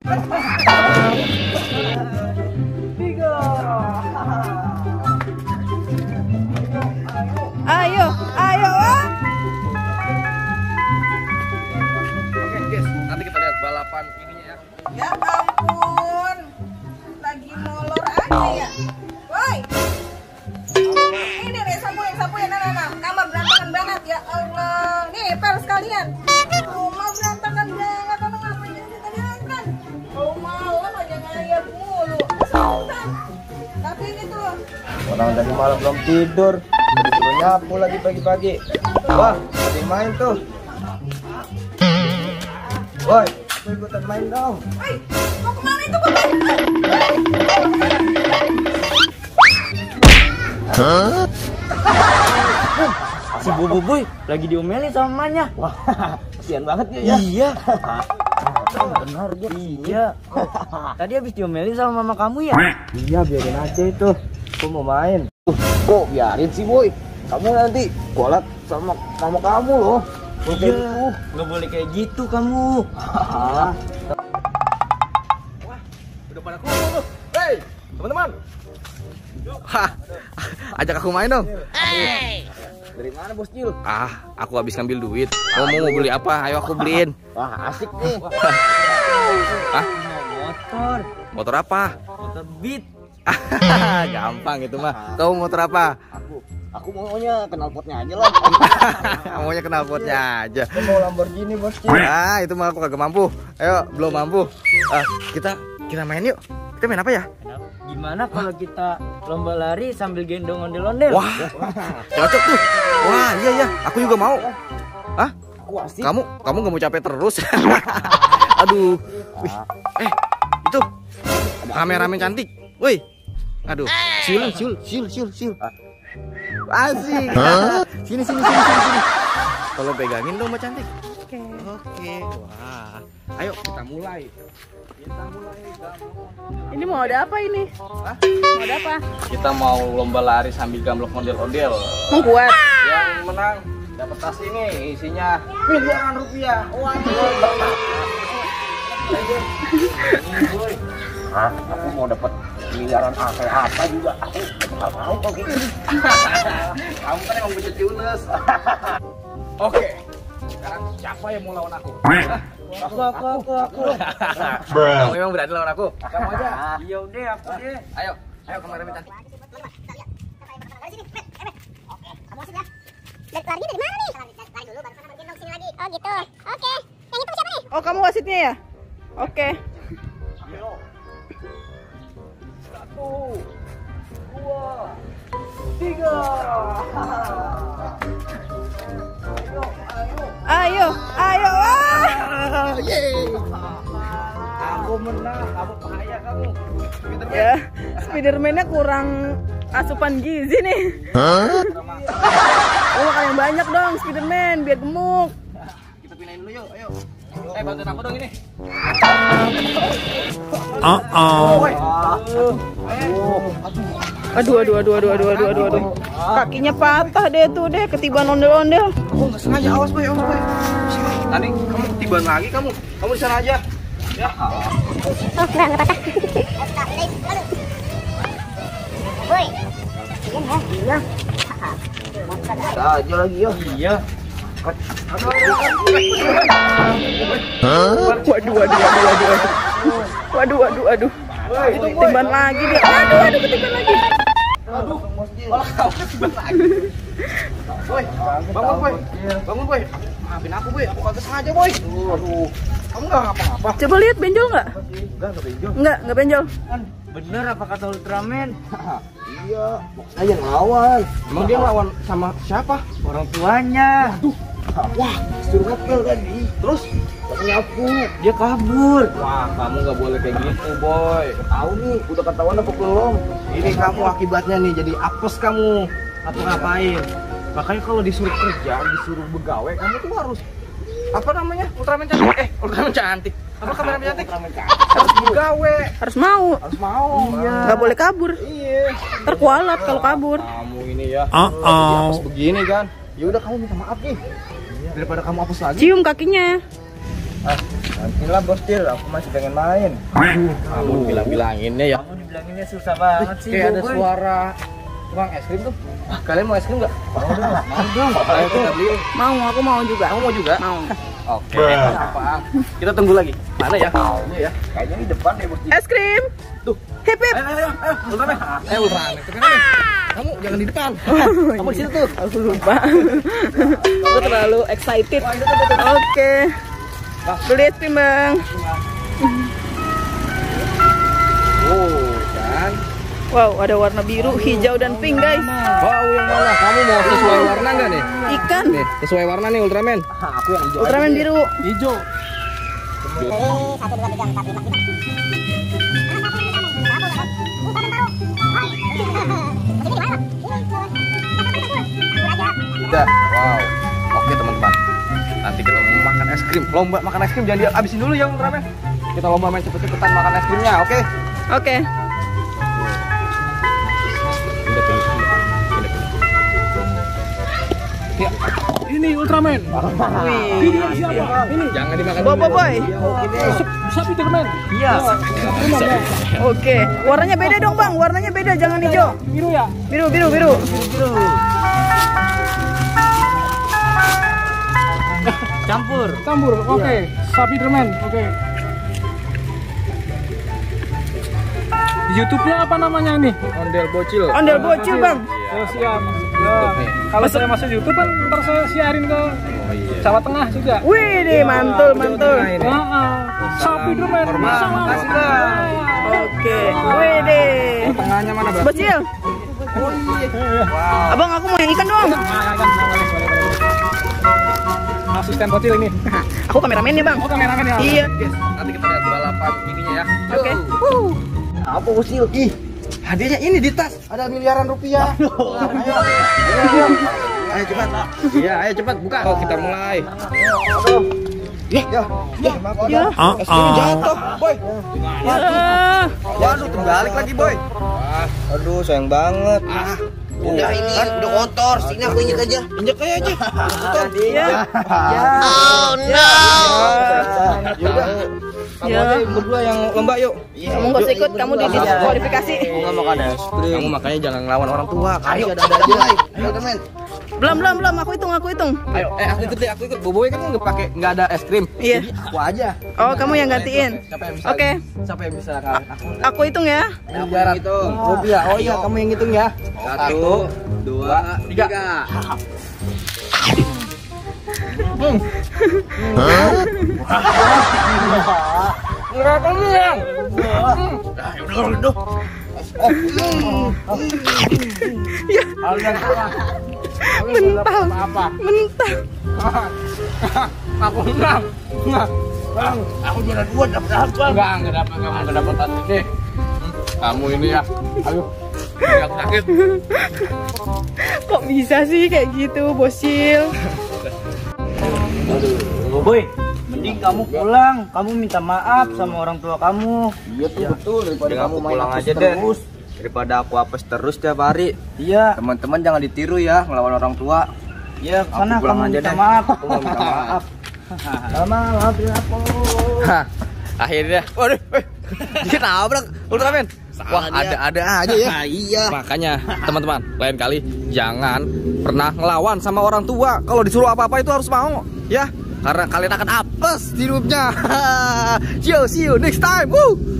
Ayo, ayo. Oke guys, nanti kita lihat balapan ininya ya. Ya ampun. Lagi molor aja ya. Woi. Ini nih sapuin, sapuin nah, nah. Kamar berantakan banget ya Allah. Nih, per sekalian. Orang tadi malam belum tidur, jadi suruh nyapu lagi pagi-pagi. Wah, yang main tuh. Woi, aku ikutan main dong. Woi, mau ke mana itu? Si Bobo Boy lagi diomelin sama mamanya. Wah, kasihan banget dia ya. Iya. Benar dia. Iya. Tadi habis diomelin sama mama kamu ya? Iya, biarin aja itu. Aku mau main. Uh, kok biarin sih, boy. Kamu nanti kolak sama mama kamu loh. Iya. Nggak boleh kayak gitu kamu. Ah, Udah pada kumpul tuh. Hey, teman-teman. Hah, ajak aku main dong. dari mana bos Jil? Ah, aku habis ngambil duit. Kamu mau beli apa? Ayo aku beliin. Wah, asik nih. Hah? Motor. Motor apa? Motor beat. Gampang itu mah. Kamu motor apa? Aku aku maunya kenal potnya aja lah. Maunya kenal potnya aja. Aku mau Lamborghini bos. Ah, itu mah aku kagak mampu. Ayo, belum mampu. Ah, kita kita main yuk. Kita main apa ya? Gimana kalau kita lomba lari sambil gendong ondel-ondel? Wah, cocok tuh. Wah, iya iya, aku juga mau. Hah? Asik. Kamu kamu nggak mau capek terus? Aduh. Wih, eh, itu kameramen cantik. Woi. Aduh, siul, siul, siul, siul, siul. Asik. Sini, sini, sini, sini, sini. Tolong pegangin dong, Mbak cantik. Oke. Oke, wah. Ayo kita mulai. Kita mulai. Ini mau ada apa ini? Hah? Mau ada apa? Kita mau lomba lari sambil gamblok ondel-ondel. Mau kuat. Yang menang dapat tas ini isinya miliaran rupiah. Waduh. Hah? Aku mau dapat miliaran apa apa juga. Aku nggak mau kok gitu. Kamu kan emang bocah Yunus. Oke. Sekarang siapa yang mau lawan aku? Aku, aku, aku, aku. Kamu emang berani lawan aku? Kamu aja. Iya udah, aku deh. Ayo, ayo cantik. Dan larinya dari mana nih? Lari dulu baru sana bergendong sini lagi. Oh gitu. Oke. Yang itu siapa nih? Oh, kamu wasitnya ya? Oke. Satu, tiga. Ayo, ayo. ah. Aku menang, kamu bahaya kamu. Ya, Spiderman-nya kurang asupan gizi nih. Oh, makan yang banyak dong Spiderman biar gemuk. Kita pindahin dulu yuk, ayo. Eh, bantuin aku dong ini. Aduh, aduh, aduh, aduh, aduh, aduh, aduh, aduh. Kakinya patah deh tuh deh ketiban ondel-ondel. Aku nggak sengaja, awas boy, awas boy. Nanti kamu tiban lagi kamu. Kamu di sana aja. Ya. Oh, enggak, enggak patah. Aduh. Ya, diam. Kita aja lagi yo. Iya. Waduh, waduh, waduh, waduh, waduh. Waduh, waduh, waduh. Ketiban lagi dia. Aduh, aduh, ketiban lagi. Malah kamu tiban lagi. Boy, bangun boy. Bangun boy. Maafin aku boy, aku kagak sengaja boy. Aduh. Kamu nggak ngapa-ngapa. Coba lihat benjol nggak? Enggak, enggak benjol. Enggak, enggak benjol. Bener apa kata Ultraman? Iya. Ayo ngelawan. Emang dia lawan sama siapa? Orang tuanya. Wah, suruh ngepel tadi. Terus nyapu. Dia kabur. Wah, kamu nggak boleh kayak gitu, boy. Tahu nih, udah ketahuan apa belum? Ini kamu akibatnya nih jadi apes kamu. Apa ngapain? Makanya kalau disuruh kerja, disuruh begawe, kamu tuh harus apa namanya? Ultraman cantik. Eh, Ultraman cantik. Apa kameramen cantik? Harus begawe, Harus mau. harus mau. Iya. Nggak boleh kabur. Iya. Terkualat kalau kabur. Kamu ini ya. Uh -oh. apes begini kan. Ya udah kamu minta maaf nih. Daripada kamu apes lagi. Cium kakinya. Ah, nantilah bos Cil, aku masih pengen main. Kamu bilang-bilanginnya ya. Kamu dibilanginnya susah banget sih. Kayak ada suara tukang es krim tuh. Ah, kalian mau es krim nggak? Mau dong. Mau dong. Ayo kita beli. Mau, aku mau juga. Kamu mau juga? Mau. Oke. Apa? Kita tunggu lagi. Mana ya? Ini ya. Kayaknya di depan deh. Es krim. Tuh. Hip hip. Ayo, ayo, ayo. Ultraman. Eh, Ultraman. Kamu jangan di depan. Kamu di situ tuh. Aku lupa. Aku terlalu excited. Oke. Beli es krim, Bang. Oh. Wow, ada warna biru, hijau, dan pink, guys. Wow, yang mana? Kamu mau sesuai warna nggak nih? Ikan. Nih, sesuai warna nih Ultraman. Aku yang hijau. Ultraman biru. Hijau. Udah. Wow. Oke, teman-teman. Nanti kita mau makan es krim. Lomba makan es krim jangan dihabisin dulu ya Ultraman. Kita lomba main cepet-cepetan makan es krimnya, oke? Oke. Pindah, pindah, Pindah, pindah. Ya, ini Ultraman. Wih. Jangan dimakan Bobo boy. Sapi Ultraman. Iya. Oke. Warnanya beda dong, Bang. Warnanya beda, jangan hijau. Biru ya? Biru, biru, biru. Campur. Campur, oke. Sapi Derman, oke. Di YouTube-nya apa namanya ini? Ondel bocil. Ondel bocil, Bang. Oh, siap. Ya. Kalau saya masuk YouTube kan ntar saya siarin ke Oh iya. Jawa Tengah juga. Wih, deh, mantul, mantul. Ah, ah. Sapi. Sama. Makasih, Bang. Oke. Wih, deh. Tengahnya mana, Bang? Bocil. Abang, aku mau yang ikan dong. Asisten bocil ini. Aku kameramennya, Bang. Oh, kameramen ya. Iya. Guys, nanti kita lihat balapan ininya ya. Oke. Go. Apa bos Cil? Ih, hadiahnya ini di tas. Ada miliaran rupiah. Ayo, ayo, ayo cepat. Iya, ayo cepat buka. Oh, kita mulai. Ya, ya, Ya. Es krim jatuh, boy. Ya. Waduh, terbalik lagi, boy. Aduh, sayang banget. Ah, udah ini udah kotor. Sini aku injek aja. Injek aja aja. Kotor. Ya. Oh no. Yaudah. Kamu Ya. aja berdua yang lomba yuk. Kamu nggak usah ikut, kamu didiskualifikasi. Aku nggak makan es krim. Kamu makanya jangan ngelawan orang tua. Ayo, ada ada aja. Ayo, teman. Belum, belum, belum. Aku hitung, aku hitung. Ayo, eh aku ikut deh, aku ikut. Boboy kan nggak pakai nggak ada es krim. Iya. Jadi aku aja. Oh, kamu yang gantiin. Oke. Siapa yang bisa aku? Aku hitung ya. Miliaran itu. Rupiah. Oh iya, kamu yang hitung ya. Satu, dua, tiga. Enggak kamu yang. Mental. Mental. Aku enggak. Enggak. Aku juara dua dapat apa? Enggak, enggak dapat enggak dapat ini. Kamu ini ya. Ayo. Sakit. Kok bisa sih kayak gitu, Bosil? Boy, mending kamu pulang. Kamu minta maaf sama orang tua kamu. Iya tuh betul daripada Jangan kamu aku main pulang aja deh. terus. Daripada aku apes terus tiap hari. Iya, Teman-teman jangan ditiru ya ngelawan orang tua. iya, karena kamu aja minta deh. maaf. Aku mau minta maaf. Mama, maafin aku. Akhirnya, waduh, eh, dia nabrak Ultraman. Wah, ada ada aja ya. iya. Makanya, teman-teman, lain kali jangan pernah ngelawan sama orang tua. Kalau disuruh apa-apa itu harus mau, ya. Karena kalian akan apes di hidupnya. you, see you next time. Woo!